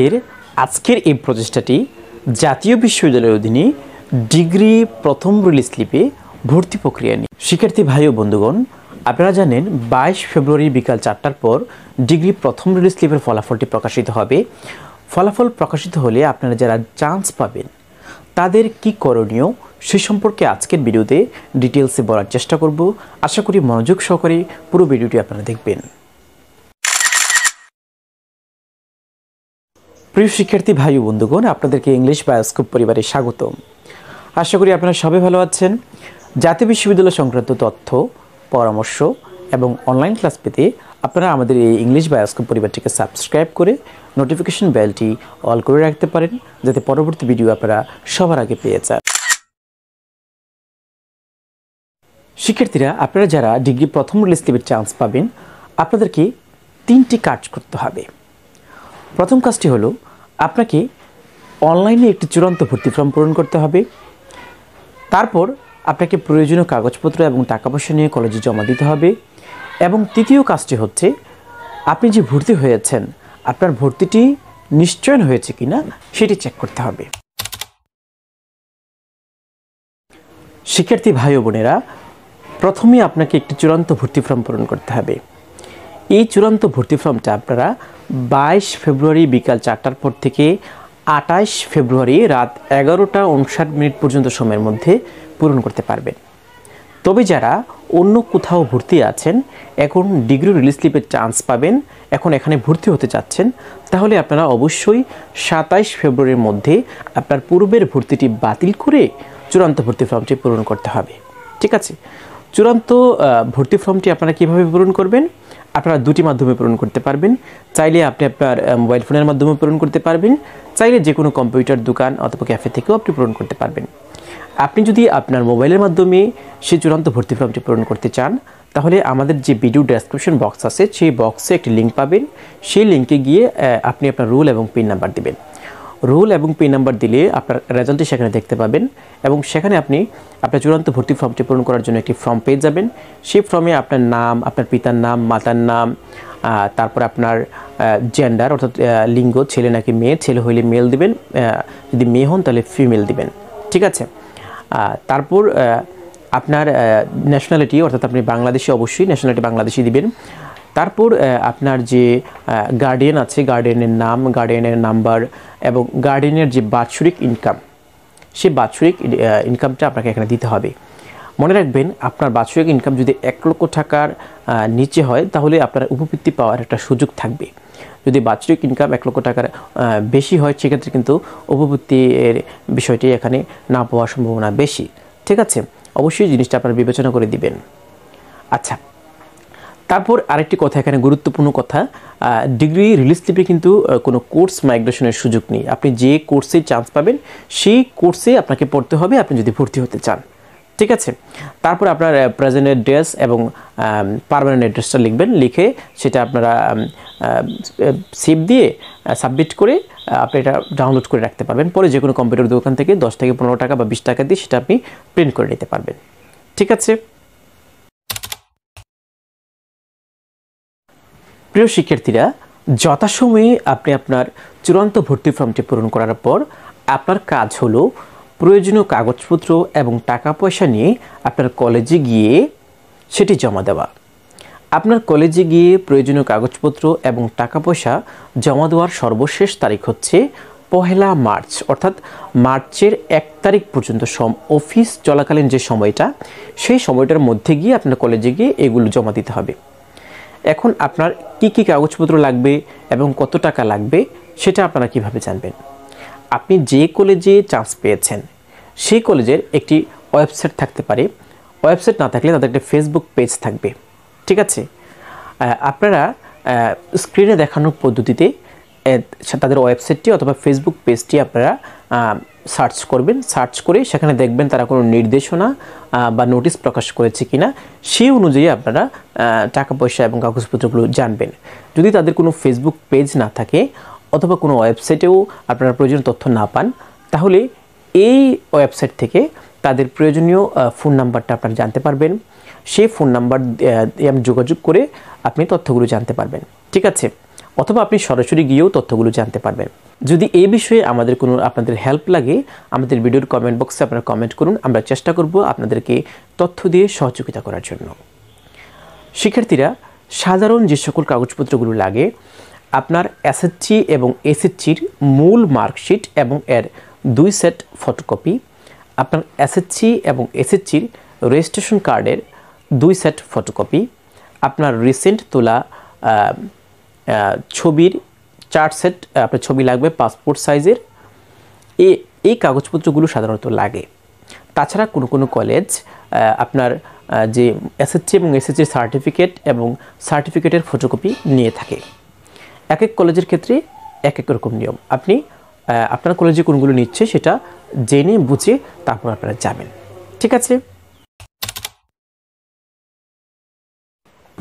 এর আজকের এই প্রচেষ্টাটি জাতীয় বিশ্ববিদ্যালয়ের অধীনে ডিগ্রি প্রথম রিলিজ স্লিপে ভর্তি প্রক্রিয়া নিয়ে। শিক্ষার্থী ভাই ও বন্ধুগণ, আপনারা জানেন বাইশ ফেব্রুয়ারি বিকাল চারটার পর ডিগ্রি প্রথম রিলিজ স্লিপের ফলাফলটি প্রকাশিত হবে। ফলাফল প্রকাশিত হলে আপনারা যারা চান্স পাবেন, তাদের কি করণীয় সে সম্পর্কে আজকের ভিডিওতে ডিটেলসে বলার চেষ্টা করব। আশা করি মনোযোগ সহকারে পুরো ভিডিওটি আপনারা দেখবেন। প্রিয় শিক্ষার্থী, ভাই বন্ধুগণ, আপনাদেরকে ইংলিশ বায়োস্কোপ পরিবারে স্বাগতম। আশা করি আপনারা সবাই ভালো আছেন। জাতীয় বিশ্ববিদ্যালয় সংক্রান্ত তথ্য, পরামর্শ এবং অনলাইন ক্লাস পেতে আপনারা আমাদের এই ইংলিশ বায়োস্কোপ পরিবারটিকে সাবস্ক্রাইব করে নোটিফিকেশন বেলটি অল করে রাখতে পারেন, যাতে পরবর্তী ভিডিও আপনারা সবার আগে পেয়ে যান। শিক্ষার্থীরা, আপনারা যারা ডিগ্রি প্রথম রিলিজ চান্স পাবেন, আপনাদেরকে তিনটি কাজ করতে হবে। প্রথম কাজটি হলো, আপনাকে অনলাইনে একটি চূড়ান্ত ভর্তি ফর্ম পূরণ করতে হবে। তারপর আপনাকে প্রয়োজনীয় কাগজপত্র এবং টাকা পয়সা নিয়ে কলেজে জমা দিতে হবে। এবং তৃতীয় কাজটি হচ্ছে, আপনি যে ভর্তি হয়েছেন, আপনার ভর্তিটি নিশ্চয়ন হয়েছে কিনা সেটি চেক করতে হবে। শিক্ষার্থী ভাই বোনেরা প্রথমে আপনাকে একটি চূড়ান্ত ভর্তি ফর্ম পূরণ করতে হবে। এই চূড়ান্ত ভর্তি ফর্মটা আপনারা বাইশ ফেব্রুয়ারি বিকাল চারটার পর থেকে আটাইশ ফেব্রুয়ারি রাত এগারোটা উনষাট মিনিট পর্যন্ত সময়ের মধ্যে পূরণ করতে পারবেন। তবে যারা অন্য কোথাও ভর্তি আছেন, এখন ডিগ্রি রিলিজ স্লিপের চান্স পাবেন, এখন এখানে ভর্তি হতে চাচ্ছেন, তাহলে আপনারা অবশ্যই সাতাইশ ফেব্রুয়ারির মধ্যে আপনার পূর্বের ভর্তিটি বাতিল করে চূড়ান্ত ভর্তি ফর্মটি পূরণ করতে হবে। ঠিক আছে? চূড়ান্ত ভর্তি ফর্মটি আপনারা কীভাবে পূরণ করবেন? আপনারা দুটি মাধ্যমে পূরণ করতে পারবেন। চাইলে আপনি আপনার মোবাইল ফোনের মাধ্যমে পূরণ করতে পারবেন। চাইলে যে কোনো কম্পিউটার দোকান অথবা ক্যাফে থেকেও আপনি পূরণ করতে পারবেন। আপনি যদি আপনার মোবাইলের মাধ্যমে সেই চূড়ান্ত ভর্তি ফর্মটি পূরণ করতে চান, তাহলে আমাদের যে ভিডিও ডেসক্রিপশন বক্স আছে, সেই বক্সে একটি লিঙ্ক পাবেন। সেই লিঙ্কে গিয়ে আপনি আপনার রুল এবং পিন নাম্বার দিবেন। রুল এবং পিন নাম্বার দিলে আপনার রেজাল্টটি সেখানে দেখতে পাবেন এবং সেখানে আপনি আপনার চূড়ান্ত ভর্তি ফর্মটি পূরণ করার জন্য একটি ফর্ম পেয়ে যাবেন। সেই ফর্মে আপনার নাম, আপনার পিতার নাম, মাতার নাম তারপর আপনার জেন্ডার অর্থাৎ লিঙ্গ, ছেলে নাকি মেয়ে, ছেলে হইলে মেল দিবেন যদি মেয়ে হন তাহলে ফিমেল দিবেন। ঠিক আছে? তারপর আপনার ন্যাশনালিটি অর্থাৎ আপনি বাংলাদেশি, অবশ্যই ন্যাশনালিটি বাংলাদেশি দিবেন। তারপর আপনার যে গার্ডিয়ান আছে গার্ডিয়ানের নাম গার্ডিয়ানের নাম্বার এবং গার্ডিয়ানের যে বাৎসরিক ইনকাম সেই বাৎসরিক ইনকামটা আপনাকে এখানে দিতে হবে। মনে রাখবেন, আপনার বাৎসরিক ইনকাম যদি এক লক্ষ টাকার নিচে হয়, তাহলে আপনার উপবৃত্তি পাওয়ার একটা সুযোগ থাকবে। যদি বাৎসরিক ইনকাম এক লক্ষ টাকার বেশি হয়, সেক্ষেত্রে কিন্তু উপবৃত্তির বিষয়টি এখানে না পাওয়ার সম্ভাবনা বেশি। ঠিক আছে? অবশ্যই জিনিসটা আপনারা বিবেচনা করে দিবেন। আচ্ছা তারপর আরেকটি কথা, এখানে গুরুত্বপূর্ণ কথা ডিগ্রি রিলিজ স্লিপে কিন্তু কোনো কোর্স মাইগ্রেশনের সুযোগ নেই। আপনি যে কোর্সে চান্স পাবেন, সেই কোর্সে আপনাকে পড়তে হবে, আপনি যদি ভর্তি হতে চান। ঠিক আছে? তারপর আপনার প্রেজেন্ট ড্রেস এবং পারমানেন্ট অ্যাড্রেসটা লিখবেন, লিখে সেটা আপনারা সেভ দিয়ে সাবমিট করে আপনি এটা ডাউনলোড করে রাখতে পারবেন। পরে যে কোনো কম্পিউটার দোকান থেকে দশ থেকে পনেরো টাকা বা বিশ টাকা দিয়ে সেটা আপনি প্রিন্ট করে নিতে পারবেন। ঠিক আছে? প্রিয় শিক্ষার্থীরা, যথাসময়ে আপনি আপনার চূড়ান্ত ভর্তি ফর্মটি পূরণ করার পর আপনার কাজ হলো প্রয়োজনীয় কাগজপত্র এবং টাকা পয়সা নিয়ে আপনার কলেজে গিয়ে সেটি জমা দেওয়া। আপনার কলেজে গিয়ে প্রয়োজনীয় কাগজপত্র এবং টাকা পয়সা জমা দেওয়ার সর্বশেষ তারিখ হচ্ছে পহেলা মার্চ, অর্থাৎ মার্চের এক তারিখ পর্যন্ত সম, অফিস চলাকালীন যে সময়টা, সেই সময়টার মধ্যে গিয়ে আপনার কলেজে গিয়ে এগুলো জমা দিতে হবে। এখন আপনার কি কি কাগজপত্র লাগবে এবং কত টাকা লাগবে সেটা আপনারা কীভাবে জানবেন? আপনি যে কলেজে চান্স পেয়েছেন, সেই কলেজের একটি ওয়েবসাইট থাকতে পারে। ওয়েবসাইট না থাকলে তাদের একটা ফেসবুক পেজ থাকবে। ঠিক আছে? আপনারা স্ক্রিনে দেখানোর পদ্ধতিতে তাদের ওয়েবসাইটটি অথবা ফেসবুক পেজটি আপনারা সার্চ করবেন। সার্চ করে সেখানে দেখবেন তারা কোনো নির্দেশনা বা নোটিশ প্রকাশ করেছে কিনা। সেই অনুযায়ী আপনারা টাকা, পয়সা এবং কাগজপত্রগুলো জানবেন। যদি তাদের কোনো ফেসবুক পেজ না থাকে অথবা কোনো ওয়েবসাইটেও আপনারা প্রয়োজনীয় তথ্য না পান, তাহলে এই ওয়েবসাইট থেকে তাদের প্রয়োজনীয় ফোন নাম্বারটা আপনারা জানতে পারবেন। সেই ফোন নাম্বার যোগাযোগ করে আপনি তথ্যগুলো জানতে পারবেন। ঠিক আছে? অথবা আপনি সরাসরি গিয়েও তথ্যগুলো জানতে পারবেন। যদি এই বিষয়ে আমাদের কোনো আপনাদের হেল্প লাগে, আমাদের ভিডিওর কমেন্ট বক্সে আপনারা কমেন্ট করুন। আমরা চেষ্টা করব আপনাদেরকে তথ্য দিয়ে সহযোগিতা করার জন্য। শিক্ষার্থীরা, সাধারণ যে সকল কাগজপত্রগুলো লাগে, আপনার এসএসসি এবং এসএসসির মূল মার্কশিট এবং এর দুই সেট ফটোকপি আপনার এসএসসি এবং এসএসসির রেজিস্ট্রেশন কার্ডের দুই সেট ফটোকপি আপনার রিসেন্ট তোলা ছবির চার সেট আপনার ছবি লাগবে পাসপোর্ট সাইজের এই কাগজপত্রগুলো সাধারণত লাগে। তাছাড়া কোনো কোনো কলেজ আপনার যে এসএসসি এবং এসএসসির সার্টিফিকেট এবং সার্টিফিকেটের ফটোকপি নিয়ে থাকে। এক এক কলেজের ক্ষেত্রে এক এক রকম নিয়ম। আপনি আপনার কলেজে কোনগুলো নিচ্ছে সেটা জেনে বুঝে তারপর আপনারা যাবেন। ঠিক আছে?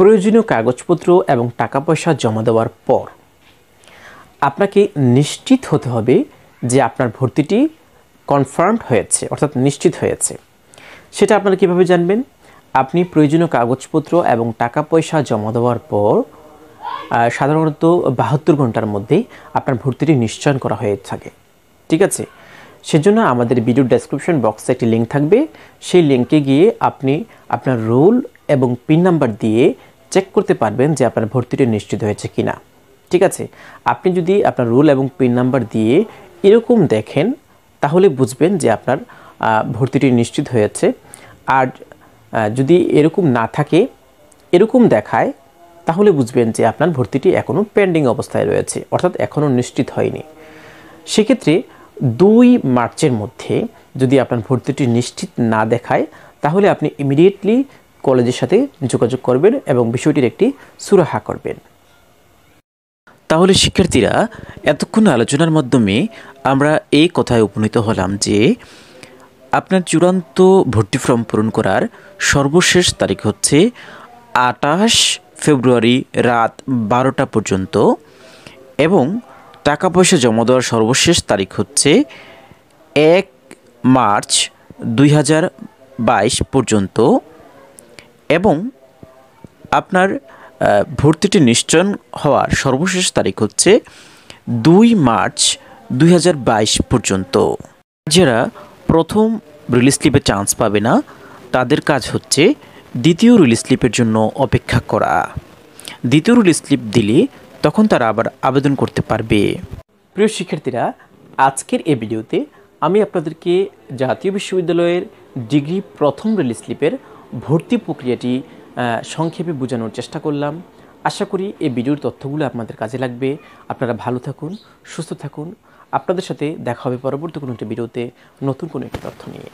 প্রয়োজনীয় কাগজপত্র এবং টাকা পয়সা জমা দেওয়ার পর আপনাকে নিশ্চিত হতে হবে যে আপনার ভর্তিটি কনফার্মড হয়েছে, অর্থাৎ নিশ্চিত হয়েছে। সেটা আপনারা কীভাবে জানবেন? আপনি প্রয়োজনীয় কাগজপত্র এবং টাকা পয়সা জমা দেওয়ার পর সাধারণত বাহাত্তর ঘণ্টার মধ্যেই আপনার ভর্তিটি নিশ্চয়ন করা হয়ে থাকে। ঠিক আছে? সেজন্য আমাদের ভিডিও ডেসক্রিপশন বক্সে একটি লিঙ্ক থাকবে। সেই লিঙ্কে গিয়ে আপনি আপনার রোল এবং পিন নাম্বার দিয়ে চেক করতে পারবেন যে আপনার ভর্তিটি নিশ্চিত হয়েছে কিনা। ঠিক আছে? আপনি যদি আপনার রোল এবং পিন নাম্বার দিয়ে এরকম দেখেন, তাহলে বুঝবেন যে আপনার ভর্তিটি নিশ্চিত হয়েছে। আর যদি এরকম না থাকে, এরকম দেখায়, তাহলে বুঝবেন যে আপনার ভর্তিটি এখনও পেন্ডিং অবস্থায় রয়েছে, অর্থাৎ এখনও নিশ্চিত হয়নি। সেক্ষেত্রে দুই মার্চের মধ্যে যদি আপনার ভর্তিটি নিশ্চিত না দেখায়, তাহলে আপনি ইমিডিয়েটলি কলেজের সাথে যোগাযোগ করবেন এবং বিষয়টির একটি সুরাহা করবেন। তাহলে শিক্ষার্থীরা, এতক্ষণ আলোচনার মাধ্যমে আমরা এই কথায় উপনীত হলাম যে আপনার চূড়ান্ত ভর্তি ফর্ম পূরণ করার সর্বশেষ তারিখ হচ্ছে আটাশ ফেব্রুয়ারি রাত বারোটা পর্যন্ত এবং টাকা পয়সা জমা দেওয়ার সর্বশেষ তারিখ হচ্ছে এক মার্চ দুই হাজার বাইশ পর্যন্ত। এবং আপনার ভর্তিটি নিশ্চয়ন হওয়ার সর্বশেষ তারিখ হচ্ছে দুই মার্চ দুই হাজার বাইশ পর্যন্ত। যারা প্রথম রিলিজ স্লিপে চান্স পাবে না, তাদের কাজ হচ্ছে দ্বিতীয় রিলিজ স্লিপের জন্য অপেক্ষা করা। দ্বিতীয় রিলিজ স্লিপ দিলে তখন তারা আবার আবেদন করতে পারবে। প্রিয় শিক্ষার্থীরা, আজকের এই ভিডিওতে আমি আপনাদেরকে জাতীয় বিশ্ববিদ্যালয়ের ডিগ্রি প্রথম রিলিজ স্লিপের ভর্তি প্রক্রিয়াটি সংক্ষেপে বোঝানোর চেষ্টা করলাম। আশা করি এই ভিডিওর তথ্যগুলো আপনাদের কাজে লাগবে। আপনারা ভালো থাকুন, সুস্থ থাকুন। আপনাদের সাথে দেখা হবে পরবর্তী কোনো একটি ভিডিওতে নতুন কোনো একটি তথ্য নিয়ে।